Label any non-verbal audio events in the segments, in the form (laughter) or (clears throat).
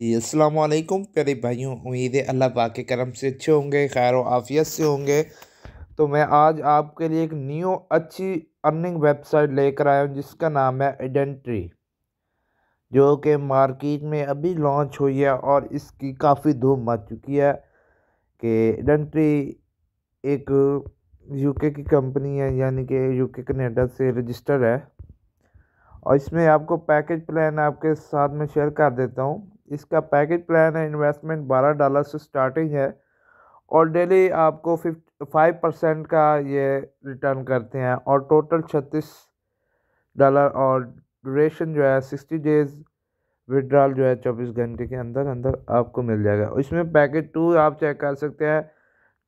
वालेकुम प्यारे भाइयों, उम्मीद है अल्लाह पाक के करम से अच्छे होंगे, खैर आफियत से होंगे। तो मैं आज आपके लिए एक न्यू अच्छी अर्निंग वेबसाइट लेकर आया हूँ, जिसका नाम है एडेंट्री जो कि मार्केट में अभी लॉन्च हुई है और इसकी काफ़ी धूम मच चुकी है कि एडेंट्री एक यूके की कंपनी है, यानी कि यूके कनाडा से रजिस्टर है। और इसमें आपको पैकेज प्लान आपके साथ में शेयर कर देता हूँ। इसका पैकेज प्लान है इन्वेस्टमेंट बारह डॉलर से स्टार्टिंग है और डेली आपको फिफ्ट फाइव परसेंट का ये रिटर्न करते हैं और टोटल छत्तीस डॉलर और ड्यूरेशन जो है सिक्सटी डेज़ विड्रॉल जो है चौबीस घंटे के अंदर अंदर आपको मिल जाएगा। इसमें पैकेज टू आप चेक कर सकते हैं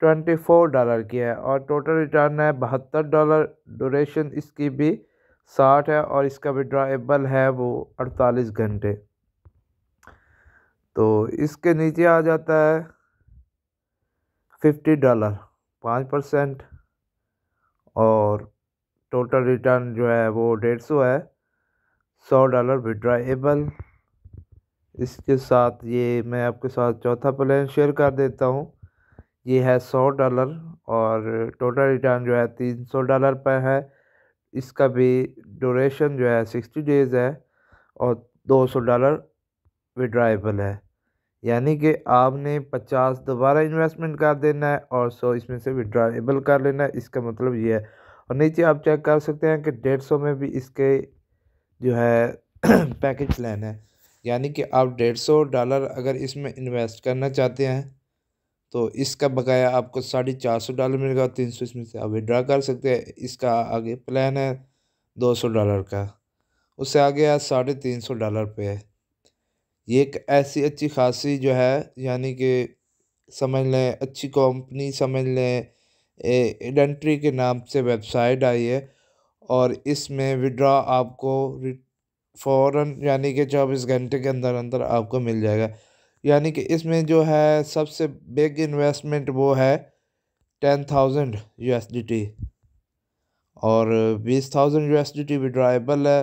ट्वेंटी फोर डॉलर की है और टोटल रिटर्न है बहत्तर डॉलर ड्यूरेशन इसकी भी साठ है और इसका विड्रॉएबल है वो अड़तालीस घंटे। तो इसके नीचे आ जाता है फिफ्टी डॉलर, पाँच परसेंट। और टोटल रिटर्न जो है वो डेढ़ सौ है, सौ डॉलर विड्रॉएबल। इसके साथ ये मैं आपके साथ चौथा प्लान शेयर कर देता हूँ। ये है सौ डॉलर और टोटल रिटर्न जो है तीन सौ डॉलर पर है। इसका भी ड्यूरेशन जो है सिक्सटी डेज़ है और दो सौ डॉलर विड्राइबल है। यानी कि आपने पचास दोबारा इन्वेस्टमेंट कर देना है और सौ इसमें से विड्राइबल कर लेना है। इसका मतलब ये है। और नीचे आप चेक कर सकते हैं कि डेढ़ सौ में भी इसके जो है (clears throat) पैकेज प्लान है। यानी कि आप डेढ़ सौ डॉलर अगर इसमें इन्वेस्ट करना चाहते हैं तो इसका बकाया आपको साढ़े चार सौ डॉलर मिलेगा तीन सौ इसमें से आप विड्रा कर सकते हैं। इसका आगे प्लान है दो सौ डॉलर का। उससे आगे आज साढ़े तीन सौ डॉलर पे है। ये एक ऐसी अच्छी खासी जो है, यानी कि समझ लें, अच्छी कंपनी समझ लें एडेंट्री के नाम से वेबसाइट आई है और इसमें विड्रा आपको फ़ौर यानी कि चौबीस घंटे के अंदर अंदर आपको मिल जाएगा। यानी कि इसमें जो है, सबसे बिग इन्वेस्टमेंट वो है ten thousand U S D T और बीस thousand U S D T withdrawable है।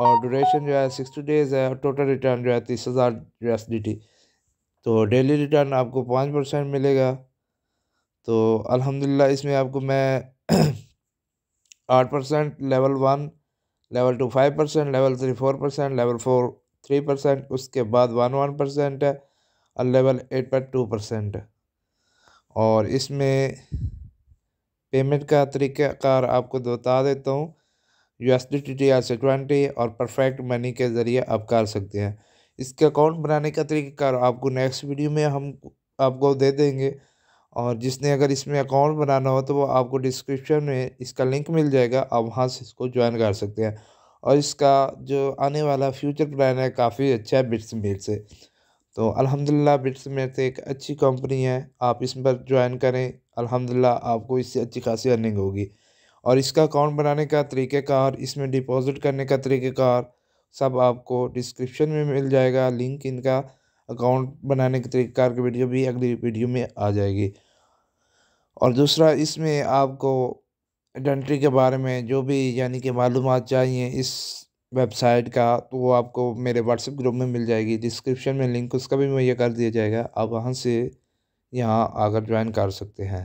और ड्यूरेशन जो है सिक्सटी डेज़ है और टोटल रिटर्न जो है तीस हज़ार यू तो डेली रिटर्न आपको पाँच परसेंट मिलेगा। तो अल्हम्दुलिल्लाह, इसमें आपको मैं (clears throat) आठ percent level one level two five percent level three four percent level four three percent उसके बाद वन वन परसेंट है और लेवल एट पर टू परसेंट है। और इसमें पेमेंट का तरीक़ाकार आपको बता देता हूँ। यू एस से ट्वेंटी और परफेक्ट मनी के ज़रिए आप कर सकते हैं। इसके अकाउंट बनाने का तरीक़ाकार आपको नेक्स्ट वीडियो में हम आपको दे देंगे। और जिसने अगर इसमें अकाउंट बनाना हो तो वो आपको डिस्क्रिप्शन में इसका लिंक मिल जाएगा, आप वहाँ से इसको ज्वाइन कर सकते हैं। और इसका जो आने वाला फ्यूचर प्लान है, काफ़ी अच्छा है बिट्स मेट से। तो अल्हम्दुलिल्लाह बिट्स मेट एक अच्छी कंपनी है, आप इस पर ज्वाइन करें, अल्हम्दुलिल्लाह आपको इससे अच्छी खासी अर्निंग होगी। और इसका अकाउंट बनाने का तरीक़ेकार, इसमें डिपॉज़िट करने का तरीक़ेकार, सब आपको डिस्क्रिप्शन में मिल जाएगा, लिंक इनका अकाउंट बनाने के तरीक़ेकार की वीडियो भी अगली वीडियो में आ जाएगी। और दूसरा, इसमें आपको आइडेंटिटी के बारे में जो भी यानी कि मालूम चाहिए इस वेबसाइट का तो वो आपको मेरे व्हाट्सएप ग्रुप में मिल जाएगी। डिस्क्रिप्शन में लिंक, उसका भी मुहैया कर दिया जाएगा। आप वहाँ से यहाँ आकर ज्वाइन कर सकते हैं।